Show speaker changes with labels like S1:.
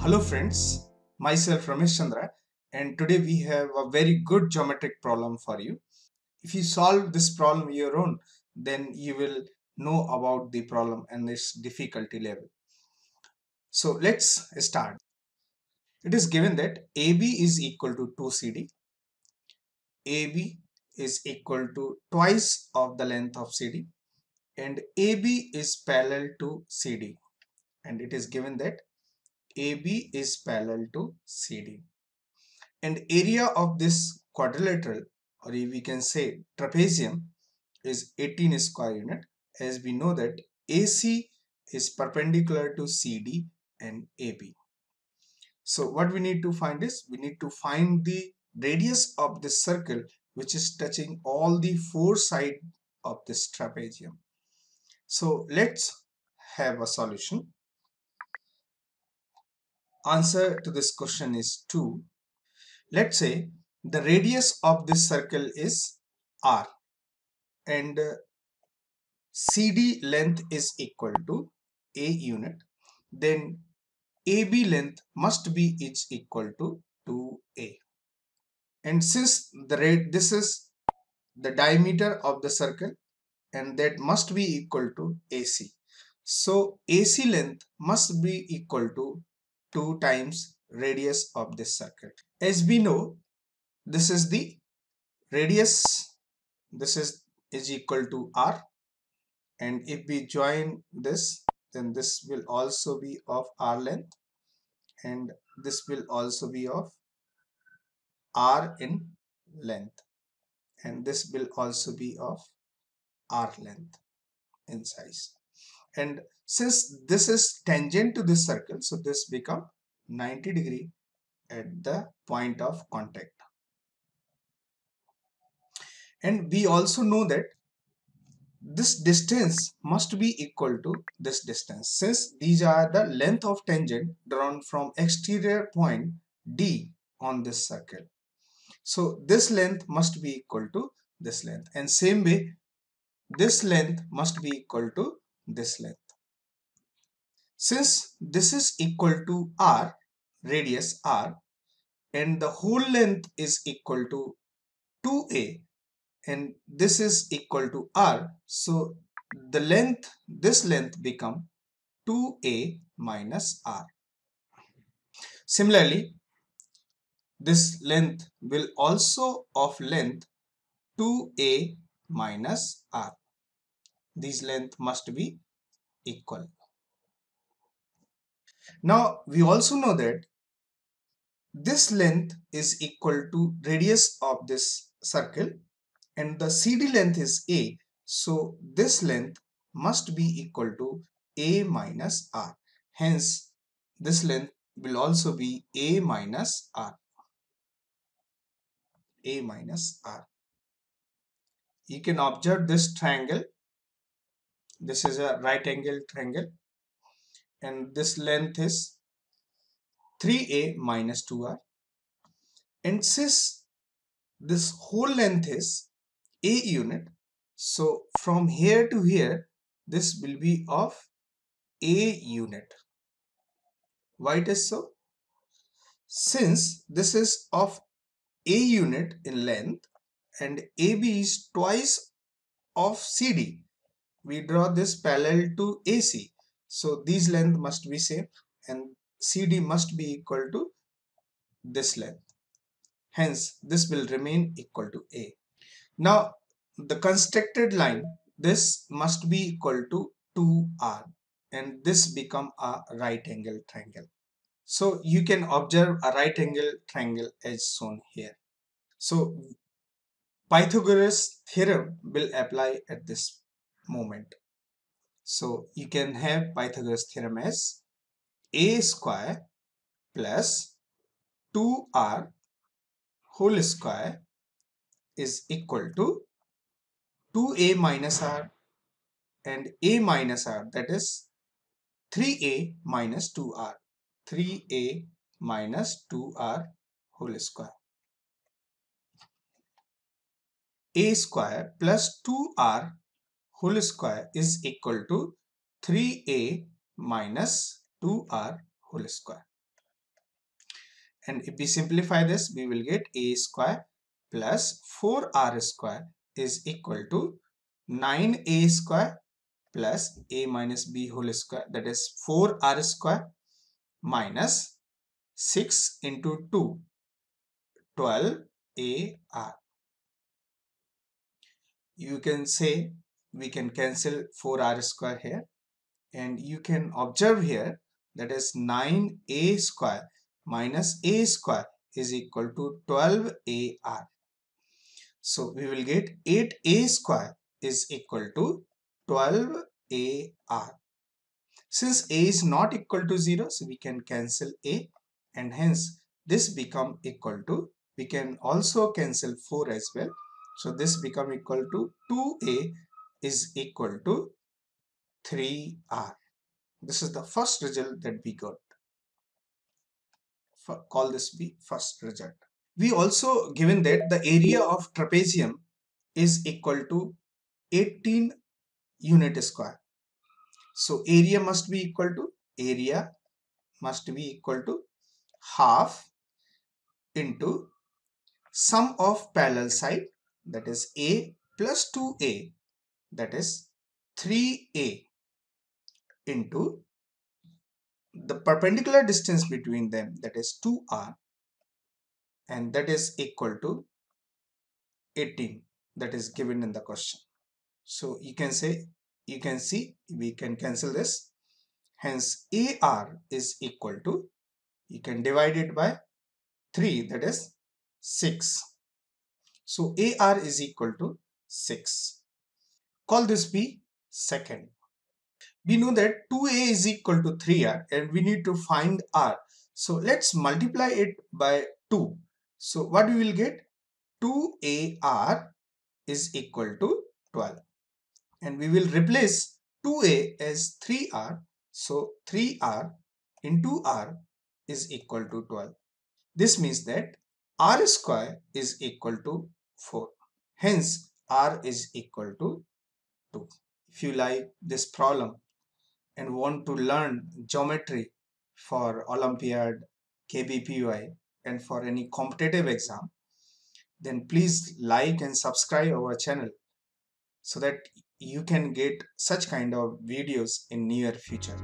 S1: Hello friends, myself Ramesh Chandra and today we have a very good geometric problem for you. If you solve this problem your own then you will know about the problem and its difficulty level. So let's start. It is given that AB is equal to 2CD. AB is equal to twice of the length of CD and AB is parallel to CD and it is given that AB is parallel to CD. And area of this quadrilateral or we can say trapezium is 18 square unit as we know that AC is perpendicular to CD and AB. So what we need to find is we need to find the radius of this circle which is touching all the four sides of this trapezium. So let's have a solution answer to this question is 2. Let's say the radius of this circle is r and uh, CD length is equal to a unit. Then AB length must be is equal to 2a and since the rate this is the diameter of the circle and that must be equal to AC so AC length must be equal to 2 times radius of this circle. As we know, this is the radius, this is, is equal to r. And if we join this then this will also be of r length. And this will also be of r in length. And this will also be of r length in size and since this is tangent to this circle so this become 90 degree at the point of contact. And we also know that this distance must be equal to this distance. Since these are the length of tangent drawn from exterior point D on this circle. So this length must be equal to this length. And same way this length must be equal to this length. Since this is equal to r, radius r, and the whole length is equal to 2a, and this is equal to r, so the length, this length become 2a minus r. Similarly, this length will also of length 2a minus r these length must be equal. Now we also know that this length is equal to radius of this circle and the CD length is A. So this length must be equal to A minus R. Hence this length will also be A minus R. A minus R. You can observe this triangle this is a right angle triangle and this length is 3a minus 2r and since this whole length is a unit so from here to here this will be of a unit. Why it is so? Since this is of a unit in length and AB is twice of CD we draw this parallel to AC. So these length must be same and CD must be equal to this length. Hence this will remain equal to A. Now the constructed line this must be equal to 2R and this become a right angle triangle. So you can observe a right angle triangle as shown here. So Pythagoras theorem will apply at this moment. So you can have Pythagoras theorem as a square plus 2r whole square is equal to 2a minus r and a minus r that is 3a minus 2r 3a minus 2r whole square a square plus 2r whole square is equal to 3a minus 2r whole square. and if we simplify this we will get a square plus 4r square is equal to 9a square plus a minus b whole square that is 4r square minus 6 into 2 12ar you can say we can cancel 4r square here and you can observe here that is 9a square minus a square is equal to 12ar so we will get 8a square is equal to 12ar. Since a is not equal to 0, so we can cancel a and hence this become equal to, we can also cancel 4 as well. So this become equal to 2a is equal to 3r. This is the first result that we got. For, call this be first result. We also given that the area of trapezium is equal to 18 unit square. So area must be equal to area must be equal to half into sum of parallel side that is a plus 2a that is 3a into the perpendicular distance between them that is 2r and that is equal to 18 that is given in the question. So you can say, you can see, we can cancel this. Hence AR is equal to, you can divide it by 3 that is 6. So AR is equal to 6. Call this B second. We hmm. know that 2A is equal to 3R and we need to find R. So let's multiply it by 2. So what we will get? 2AR is equal to 12 and we will replace 2a as 3r so 3r into r is equal to 12 this means that r square is equal to 4 hence r is equal to to. If you like this problem and want to learn geometry for Olympiad, KVPY and for any competitive exam, then please like and subscribe our channel so that you can get such kind of videos in near future.